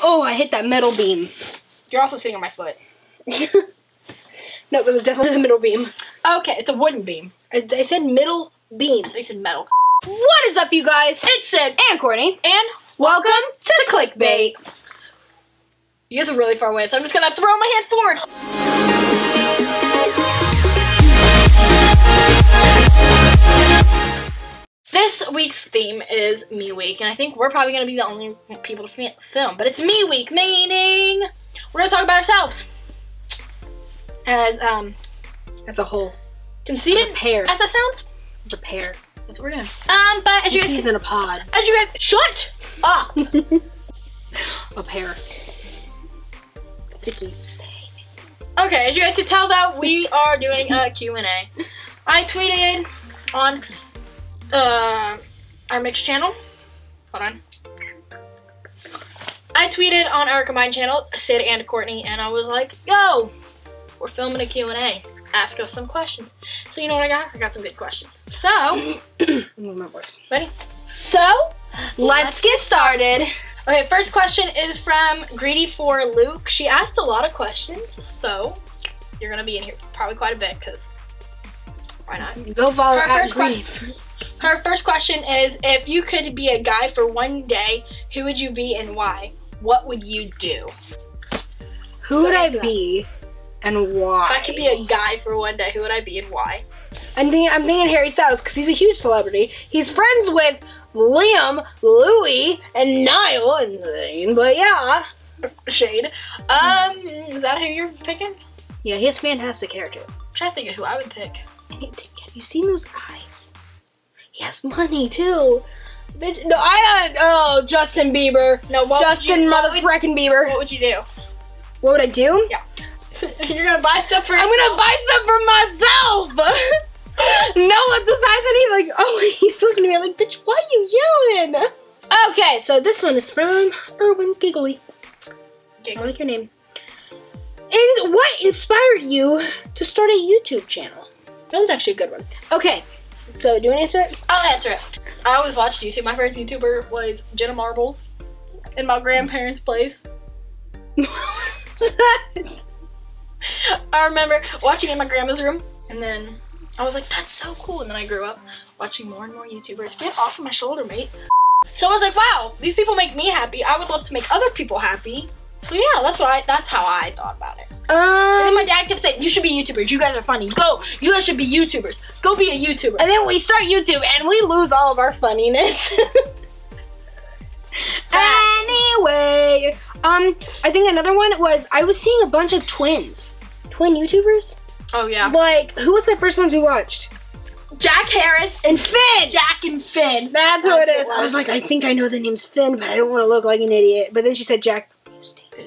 Oh, I hit that metal beam. You're also sitting on my foot. no, it was definitely the middle beam. Okay, it's a wooden beam. Uh, I, I said middle beam. They said metal. What is up, you guys? It's Syd. And Cortney. And Welcome to the Clickbait. you guys are really far away, so I'm just gonna throw my hand forward. Week's theme is Me Week, and I think we're probably gonna be the only people to film, but it's Me Week, meaning we're gonna talk about ourselves. As um That's a whole. conceited A pear. as that sounds, It's a pair. that's what we're doing. Um, but as you guys, He's in a pod. as you guys, shut up. A pair. Stay. Okay, as you guys can tell though, we are doing a Q&A. I tweeted on uh, our mixed channel. Hold on. I tweeted on our combined channel, Syd and Cortney, and I was like, yo, we're filming a Q&A. Ask us some questions. So you know what I got? I got some good questions. So, Move my voice. ready? So, let's get started. Okay, first question is from Greedy for Luke. She asked a lot of questions, so you're gonna be in here probably quite a bit, because why not? Go follow Her at Grief. Her first question is if you could be a guy for one day, who would you be and why? What would you do? Who would I be and why? If I could be a guy for one day, who would I be and why? I'm thinking, I'm thinking Harry Styles because he's a huge celebrity. He's friends with Liam, Louis, and Niall and Zayn. But yeah, Shade. Um, is that who you're picking? yeah, he has fantastic hair too. I'm trying to think of who I would pick. Have you seen those eyes? He has money too. Bitch, no, I had oh Justin Bieber, No, what Justin would you, what would, motherfucking Bieber. what would you do? What would I do? Yeah. you're gonna buy stuff for I'm gonna buy some for myself. no, what the size I need? Like, oh, he's looking at me like, bitch, why are you yelling? Okay, so this one is from Irwin's Giggly. I like your name. And what inspired you to start a YouTube channel? That one's actually a good one. Okay, so do you want to answer it? I'll answer it. I always watched YouTube. My first YouTuber was Jenna Marbles in my grandparents' place. I remember watching in my grandma's room, and then I was like, "That's so cool." And then I grew up watching more and more YouTubers. Get off of my shoulder, mate. So I was like, "Wow, these people make me happy. I would love to make other people happy." So yeah, that's what I. That's how I thought about it. And then um, my dad kept saying, "You should be YouTubers. You guys are funny. Go. You guys should be YouTubers. Go be a YouTuber." and then we start YouTube and we lose all of our funniness. anyway, um, I think another one was I was seeing a bunch of twins, twin YouTubers. Oh yeah. Like, who was the first ones we watched? Jack Harries And Finn. Jack and Finn. That's who it That's is. I was like, I think I know the name's Finn, but I don't want to look like an idiot. But then she said Jack.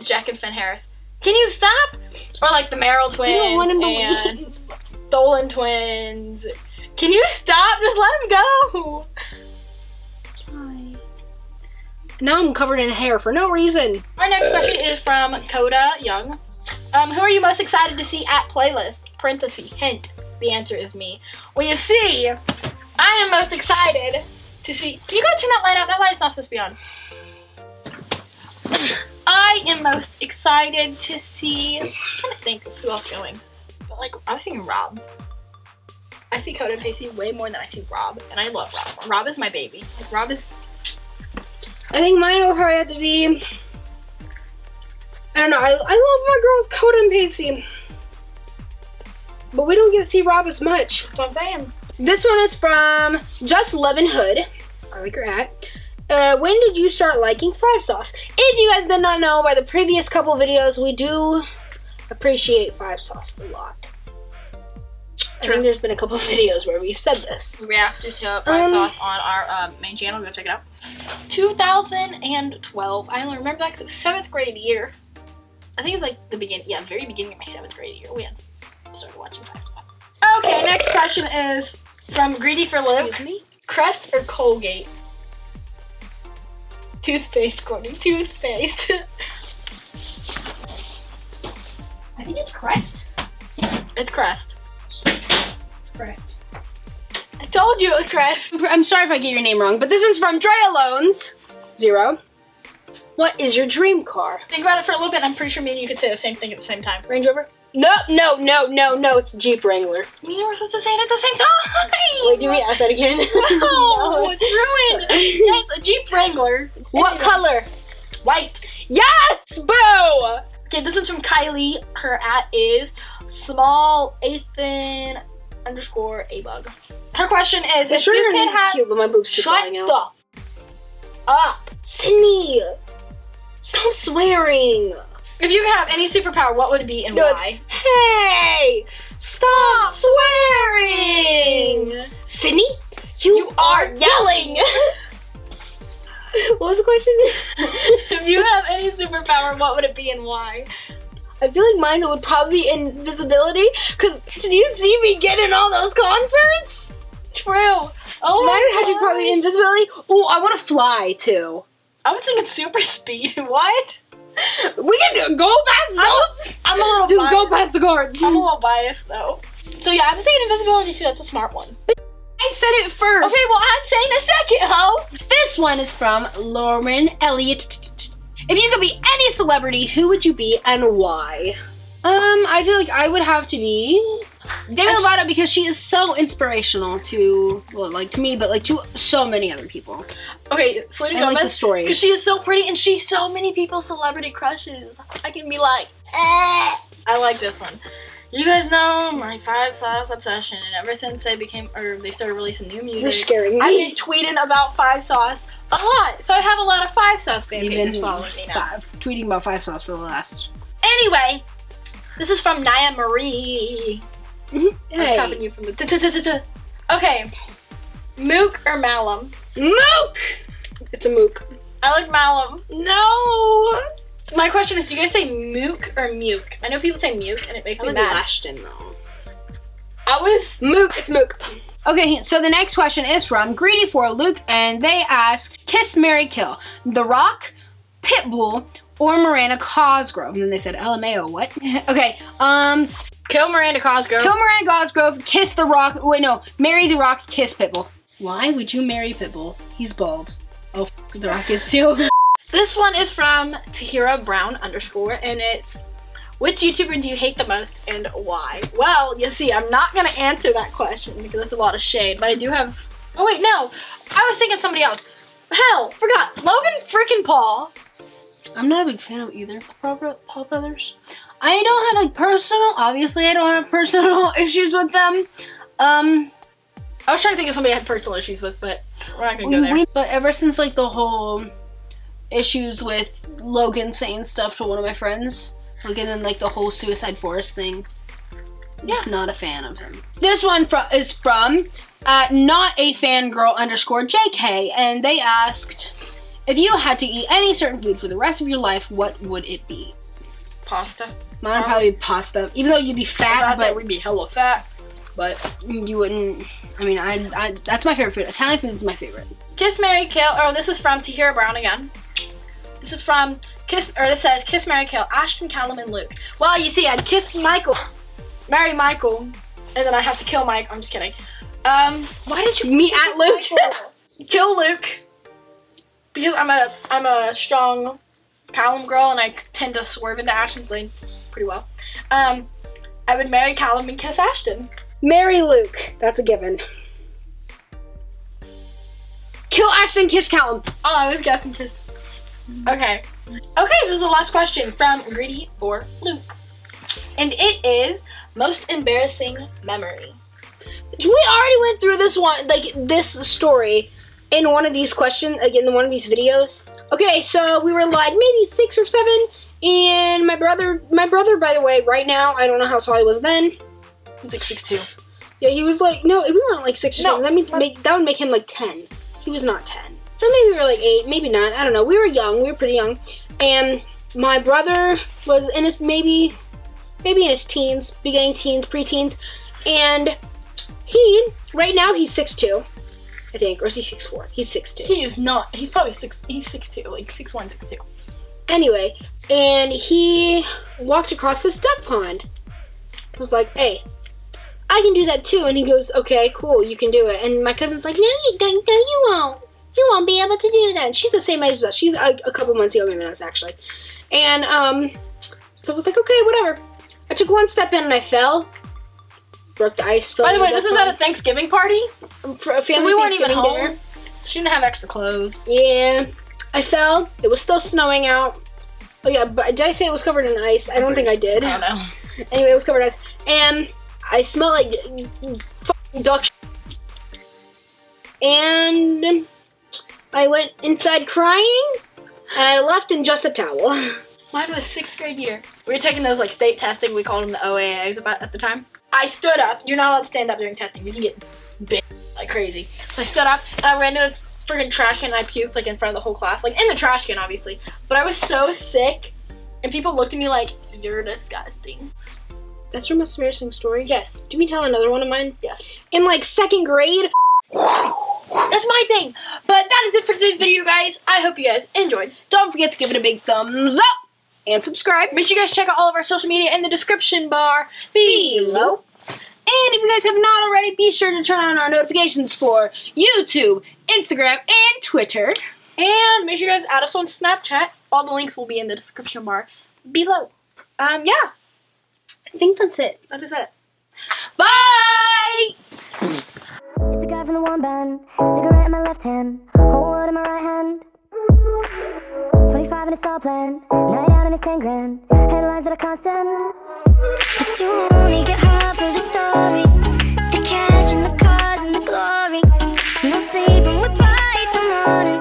Jack and Finn Harries. Can you stop? Or like the Merrell twins I don't want him to and. Dolan twins. Can you stop? Just let him go. Now I'm covered in hair for no reason. Our next question is from Coda Young. Um, who are you most excited to see at playlist? Parenthesis. Hint. The answer is me. Well, you see, I am most excited to see. Can you go turn that light out? That light's not supposed to be on. I am most excited to see. I'm trying to think of who else going. But like, I was thinking Rob. I see Coda and Pacey way more than I see Rob, and I love Rob. Rob is my baby. Like, Rob is I think mine will probably have to be. I don't know. I, I love my girls Coda and Pacey. But we don't get to see Rob as much. that's what I'm saying. This one is from Just Levin Hood. I like her at. Uh, when did you start liking Five Sauce? If you guys did not know by the previous couple videos, we do appreciate Five Sauce a lot. I think there's been a couple videos where we've said this. reacted to Five Um, Sauce on our um, main channel. Go check it out. 2012. I only remember that because it was seventh grade year. I think it was like the beginning, yeah, very beginning of my seventh grade year when I started watching Five Sauce. Okay, next question is from Greedy for Luke. Excuse me? Crest or Colgate? Toothpaste, Cortney. Toothpaste. I think it's Crest. it's Crest. It's Crest. I told you it was Crest. I'm sorry if I get your name wrong, but this one's from Drea Loans. Zero. What is your dream car? Think about it for a little bit. I'm pretty sure me and you could say the same thing at the same time. Range Rover? No, no, no, no, no. It's Jeep Wrangler. You were supposed to say it at the same time. Wait, do we ask that again? No, it's ruined. yes, a Jeep Wrangler. What Anyway, color? White. Yes, boo! Okay, this one's from Kylie. Her at is small Ethan underscore a bug. Her question is: The If shirt you could is have cute, but my boobs keep shut falling out. the up. Sydney, stop swearing. If you could have any superpower, what would it be and No, why? Hey, stop swearing. Sydney, you, You are are yelling. what was the question? if you have any superpower, what would it be and why? I feel like mine would probably be invisibility. Cause did you see me get in all those concerts? True. Oh, Mine would have to probably invisibility. Oh, I want to fly too. I was thinking super speed. What? We can go past those. I'm a little Just go biased. past the guards. I'm a little biased though. So yeah, I'm saying invisibility too. That's a smart one. I said it first. Okay, well I'm saying a second, ho. This one is from Lauren Elliott. If you could be any celebrity, who would you be and why? Um, I feel like I would have to be Demi Lovato because she is so inspirational to, well, like to me, but like to so many other people. Okay, Selena I like the Gomez. story. Because she is so pretty and she's so many people's celebrity crushes. I can be like, eh. I like this one. You guys know my five sauce obsession, and ever since they became or they started releasing new music, You're scaring me. I've been tweeting about five sauce a lot. So I have a lot of five sauce fan You've pages following me now. five, tweeting about five sauce for the last. Anyway, this is from Naya Marie. I was Hey, copying you from the. Okay, Mook or Malum? Mook. It's a mook. I like Malum. No. My question is, do you guys say Mook or Muke? I know people say Muke, and it makes I me would mad. Ashton though. I was. Mook, it's Mook. Okay, so the next question is from Greedy for Luke, and they ask Kiss, Mary, Kill. The Rock, Pitbull, or Miranda Cosgrove. And then they said LMAO, what? okay, um, Kill Miranda Cosgrove. Kill Miranda Cosgrove, Kiss The Rock. Wait, no, marry The Rock, Kiss Pitbull. Why would you marry Pitbull? He's bald. Oh, f- The Rock is too. This one is from Tahira Brown underscore, and it's which YouTuber do you hate the most and why? Well, you see, I'm not gonna answer that question because that's a lot of shade, but I do have. Oh wait, no, I was thinking somebody else. Hell, forgot Logan freaking Paul. I'm not a big fan of either Paul, Paul Brothers. I don't have like personal, obviously, I don't have personal issues with them. Um, I was trying to think of somebody I had personal issues with, but we're not gonna go there. We- but ever since like the whole issues with Logan saying stuff to one of my friends, like and then like the whole Suicide Forest thing, I'm just not a fan of him. This one fro- is from uh, not a fangirl underscore JK, and they asked if you had to eat any certain food for the rest of your life, what would it be? Pasta. Mine would probably be pasta, even though you'd be fat, but We'd be hella fat. But you wouldn't. I mean, I, I that's my favorite food. Italian food is my favorite. Kiss Mary Kill. Oh, this is from Tahira Brown again. This is from Kiss, or this says Kiss Mary Kill. Ashton, Calum, and Luke. Well, you see, I'd kiss Michael, marry Michael, and then I'd have to kill Mike. I'm just kidding. Um, why did you meet at Luke. kill Luke? Because I'm a I'm a strong Calum girl, and I tend to swerve into Ashton's lane pretty well. Um, I would marry Calum and kiss Ashton. Marry Luke. That's a given. Kill Ashton, kiss Calum. Oh, I was guessing kiss. Okay. Okay, this is the last question from Greedy for Luke. And it is most embarrassing memory. We already went through this one, like this story, in one of these questions, like in one of these videos. Okay, so we were like maybe six or seven, and my brother, my brother, by the way, right now, I don't know how tall he was then. He's like six two. Yeah, he was like, no, we weren't like six or No, seven. That means make, that would make him like ten. He was not ten. So maybe we were like eight, maybe not. I don't know. We were young. We were pretty young, and my brother was in his maybe, maybe in his teens, beginning teens, preteens, and he right now he's six two, I think, or is he six four? He's six two. He is not. He's probably six. He's six two, like six one, six two. Anyway, and he walked across this duck pond. Was like, hey, I can do that too. And he goes, okay, cool, you can do it. And my cousin's like, no, you don't, no, you won't. you won't be able to do that. And she's the same age as us. She's a, a couple months younger than us, actually. And um, so I was like, okay, whatever. I took one step in and I fell. Broke the ice. fell By the way, this was at a Thanksgiving party, for a family so we weren't even home. dinner. She didn't have extra clothes. Yeah, I fell. It was still snowing out. Oh yeah, but did I say it was covered in ice? I don't think I did. I don't know. Anyway, it was covered in ice, and I smell like fucking duck. And I went inside crying, and I left in just a towel. Mine was sixth grade year. We were taking those like state testing. We called them the OAAs about at the time. I stood up. You're not allowed to stand up during testing. You can get bit like crazy. So I stood up and I ran to the freaking trash can and I puked like in front of the whole class, like in the trash can, obviously. But I was so sick, and people looked at me like, "You're disgusting." That's your most embarrassing story. Yes, Do mean tell another one of mine? yes. In like second grade. That's my thing. But that is it for today's video, guys. I hope you guys enjoyed. Don't forget to give it a big thumbs up and subscribe Make sure you guys check out all of our social media in the description bar below. And if you guys have not already, be sure to turn on our notifications for YouTube, Instagram, and Twitter. And make sure you guys add us on Snapchat. All the links will be in the description bar below. Um, yeah, I think that's it. that is it. Bye! It's the guy from the one band. Cigarette in my left hand, whole world in my right hand. 25 and it's all planned. Night out and it's 10 grand. Headlines that I can't stand. But you only get half of the story. The cash and the cars and the glory. No sleeping, we party till morning.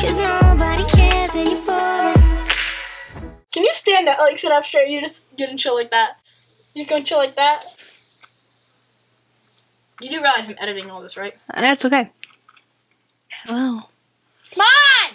Cause nobody cares when you're boring. Can you stand up, like sit up straight? You just get and chill like that. You go and chill like that. You do realize I'm editing all this, right? That's okay. Hello. Come on!